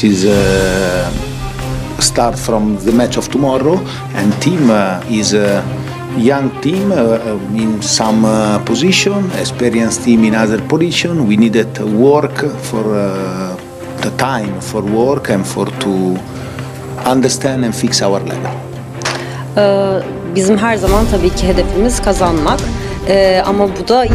It is uh, start from the match of tomorrow, and team uh, is a young team uh, in some uh, position, experienced team in other position. We needed work for uh, the time for work and for to understand and fix our level. Bizim her zaman tabii ki hedefimiz kazanmak. Ama bu da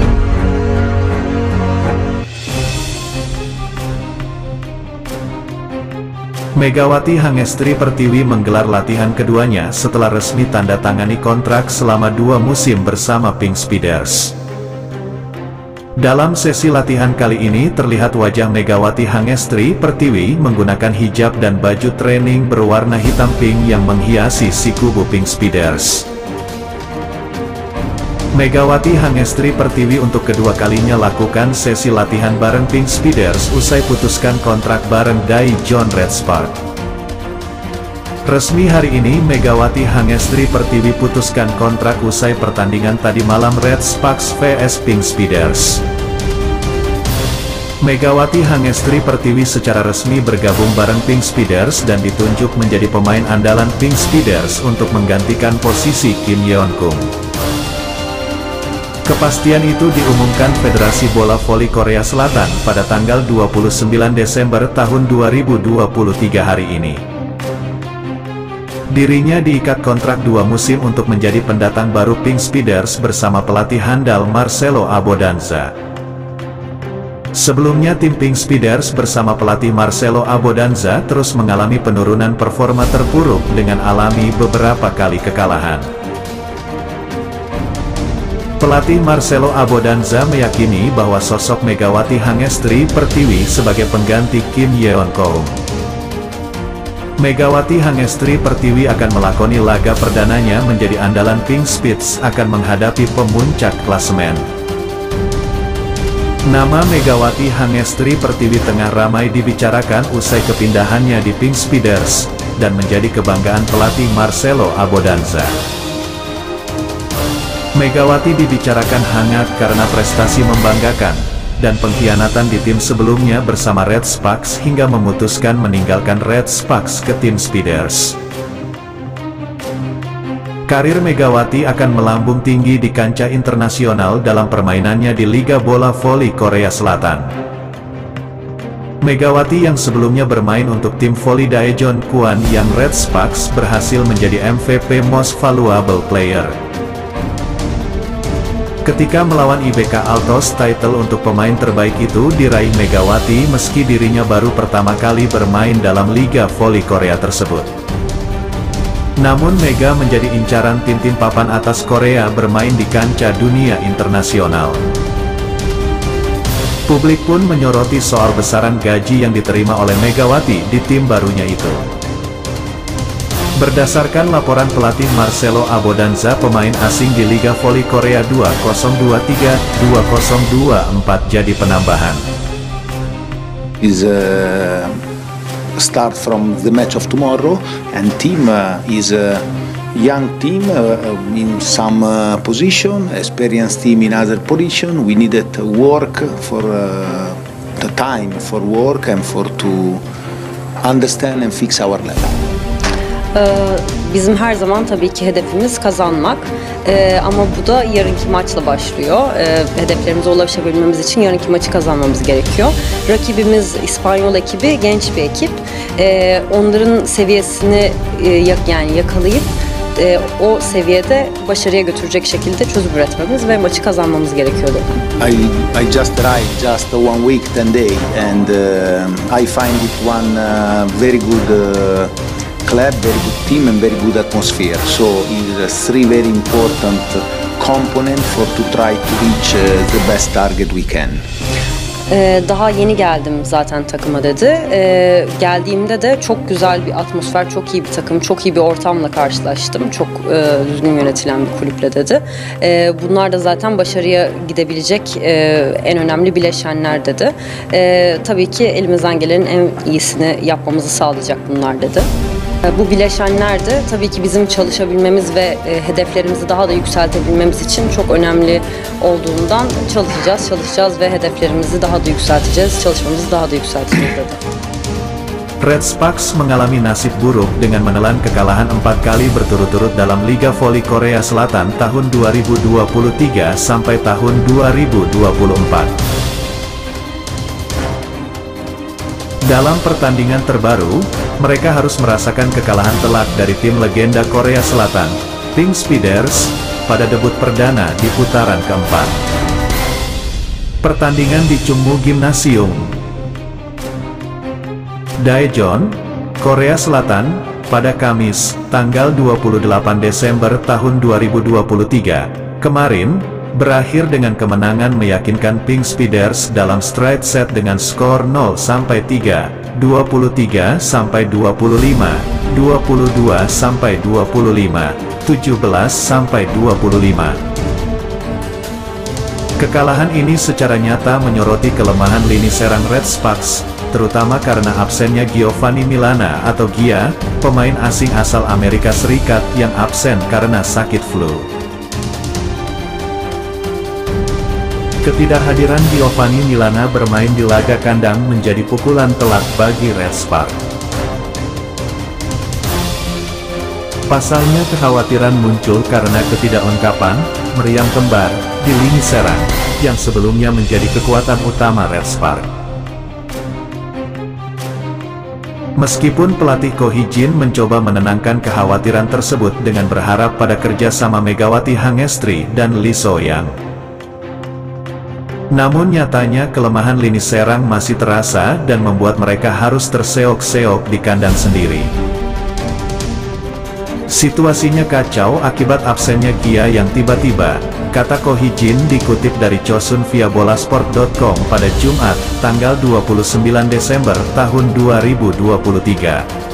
Megawati Hangestri Pertiwi menggelar latihan keduanya setelah resmi tanda tangani kontrak selama dua musim bersama Pink Speeders. Dalam sesi latihan kali ini terlihat wajah Megawati Hangestri Pertiwi menggunakan hijab dan baju training berwarna hitam pink yang menghiasi si kubu Pink Speeders. Megawati Hangestri Pertiwi untuk kedua kalinya lakukan sesi latihan bareng Pink Speeders usai putuskan kontrak bareng Dai John Red Spark. Resmi hari ini Megawati Hangestri Pertiwi putuskan kontrak usai pertandingan tadi malam Red Sparks vs Pink Speeders. Megawati Hangestri Pertiwi secara resmi bergabung bareng Pink Speeders dan ditunjuk menjadi pemain andalan Pink Speeders untuk menggantikan posisi Kim Yeon Kung. Kepastian itu diumumkan Federasi Bola Voli Korea Selatan pada tanggal 29 Desember tahun 2023 hari ini. Dirinya diikat kontrak dua musim untuk menjadi pendatang baru Pink Speeders bersama pelatih handal Marcelo Abodanza. Sebelumnya tim Pink Speeders bersama pelatih Marcelo Abodanza terus mengalami penurunan performa terpuruk dengan alami beberapa kali kekalahan. Pelatih Marcelo Abodanza meyakini bahwa sosok Megawati Hangestri Pertiwi sebagai pengganti Kim Yeon Kong. Megawati Hangestri Pertiwi akan melakoni laga perdananya menjadi andalan Pink Spits akan menghadapi pemuncak klasemen. Nama Megawati Hangestri Pertiwi tengah ramai dibicarakan usai kepindahannya di Pink Speeders, dan menjadi kebanggaan pelatih Marcelo Abodanza. Megawati dibicarakan hangat karena prestasi membanggakan, dan pengkhianatan di tim sebelumnya bersama Red Sparks hingga memutuskan meninggalkan Red Sparks ke tim Speeders. Karir Megawati akan melambung tinggi di kancah internasional dalam permainannya di Liga Bola Voli Korea Selatan. Megawati yang sebelumnya bermain untuk tim voli Daejeon Kwon yang Red Sparks berhasil menjadi MVP Most Valuable Player. Ketika melawan IBK Altos title untuk pemain terbaik itu diraih Megawati meski dirinya baru pertama kali bermain dalam Liga Voli Korea tersebut. Namun Mega menjadi incaran tim-tim papan atas Korea bermain di kancah dunia internasional. Publik pun menyoroti soal besaran gaji yang diterima oleh Megawati di tim barunya itu. Berdasarkan laporan pelatih Marcelo Abodanza pemain asing di Liga Voli Korea 2023-2024 jadi penambahan. Is uh, start from the match of tomorrow, and team uh, is a young team uh, in some position, experienced team in other position. We needed work for the time for work and for to understand and fix our level. Ee, Bizim her zaman tabii ki hedefimiz kazanmak. Ee, ama bu da yarınki maçla başlıyor. Ee, hedeflerimize ulaşabilmemiz için yarınki maçı kazanmamız gerekiyor. Rakibimiz İspanyol ekibi, genç bir ekip. Ee, onların seviyesini e, yani yakalayıp e, o seviyede başarıya götürecek şekilde çözüm üretmemiz ve maçı kazanmamız gerekiyordu. I, I just arrived just one week, 10 day, and uh, I find it one uh, very good uh, club, very good team, and very good atmosphere. So it's three very important component for to try to reach uh, the best target we can. Ee, daha yeni geldim zaten takıma dedi. Ee, geldiğimde de çok güzel bir atmosfer, çok iyi bir takım, çok iyi bir ortamla karşılaştım. Çok e, düzgün yönetilen bir kulüple dedi. Ee, bunlar da zaten başarıya gidebilecek e, en önemli bileşenler dedi. Tabii ki elimizden gelenin en iyisini yapmamızı sağlayacak bunlar dedi. Ee, Bu bileşenler de tabii ki bizim çalışabilmemiz ve e, hedeflerimizi daha da yükseltebilmemiz için çok önemli olduğundan çalışacağız, çalışacağız ve hedeflerimizi daha da yükselteceğiz, çalışmamızı daha da yükselteceğiz dedi. Red Sparks mengalami nasib buruk dengan menelan kekalahan empat kali berturut-turut dalam Liga Voli Korea Selatan tahun 2023 sampai tahun 2024. Dalam pertandingan terbaru, mereka harus merasakan kekalahan telak dari tim legenda Korea Selatan, Pink Speeders, pada debut perdana di putaran keempat. Pertandingan di Chungmu Gymnasium, Daejeon, Korea Selatan, pada Kamis, tanggal 28 Desember tahun 2023, kemarin, berakhir dengan kemenangan meyakinkan Pink Speeders dalam straight set dengan skor 0-3, 23-25, 22-25, 17-25. Kekalahan ini secara nyata menyoroti kelemahan lini serang Red Sparks, terutama karena absennya Giovanni Milana atau Gia, pemain asing asal Amerika Serikat yang absen karena sakit flu. Ketidakhadiran Giovanni Milana bermain di laga kandang menjadi pukulan telak bagi Red. Pasalnya kekhawatiran muncul karena ketidaklengkapan, meriam kembar, di lini serang, yang sebelumnya menjadi kekuatan utama Red. Meskipun pelatih Ko Hee-jin mencoba menenangkan kekhawatiran tersebut dengan berharap pada kerja sama Megawati Hangestri dan Lee So-yang. Namun nyatanya kelemahan lini serang masih terasa dan membuat mereka harus terseok-seok di kandang sendiri. Situasinya kacau akibat absennya Gia yang tiba-tiba, kata Ko Hee-jin dikutip dari Chosun via bolasport.com pada Jumat, tanggal 29 Desember tahun 2023.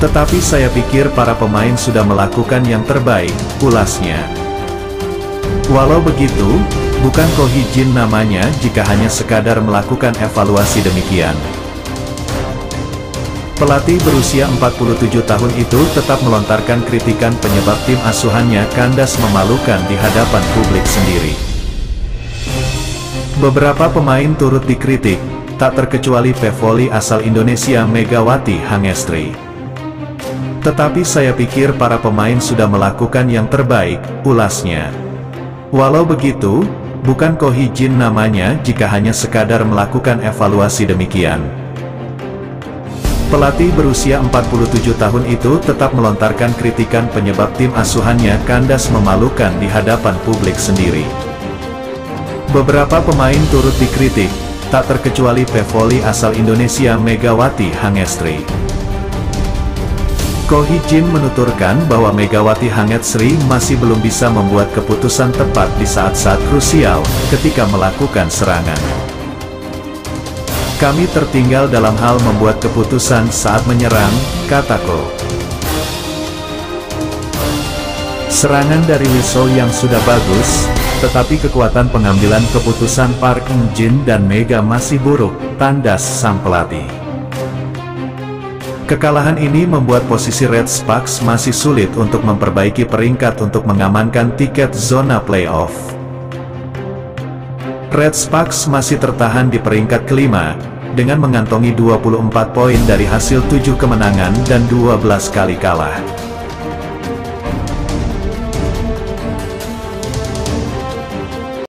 Tetapi saya pikir para pemain sudah melakukan yang terbaik, ulasnya. Walau begitu, bukan Ko Hee-jin namanya jika hanya sekadar melakukan evaluasi demikian. Pelatih berusia 47 tahun itu tetap melontarkan kritikan penyebab tim asuhannya kandas memalukan di hadapan publik sendiri. Beberapa pemain turut dikritik, tak terkecuali pevoli asal Indonesia Megawati Hangestri. Tetapi saya pikir para pemain sudah melakukan yang terbaik, ulasnya. Walau begitu, bukan Ko Hee-jin namanya jika hanya sekadar melakukan evaluasi demikian. Pelatih berusia 47 tahun itu tetap melontarkan kritikan penyebab tim asuhannya kandas memalukan di hadapan publik sendiri. Beberapa pemain turut dikritik, tak terkecuali pevoli asal Indonesia Megawati Hangestri. Ko Hee-jin menuturkan bahwa Megawati Hangestri masih belum bisa membuat keputusan tepat di saat-saat krusial ketika melakukan serangan. Kami tertinggal dalam hal membuat keputusan saat menyerang, kataku. Serangan dari Wisol yang sudah bagus, tetapi kekuatan pengambilan keputusan Park Eun-jin dan Mega masih buruk, tandas sang pelatih. Kekalahan ini membuat posisi Red Sparks masih sulit untuk memperbaiki peringkat untuk mengamankan tiket zona playoff. Red Sparks masih tertahan di peringkat kelima, dengan mengantongi 24 poin dari hasil 7 kemenangan dan 12 kali kalah.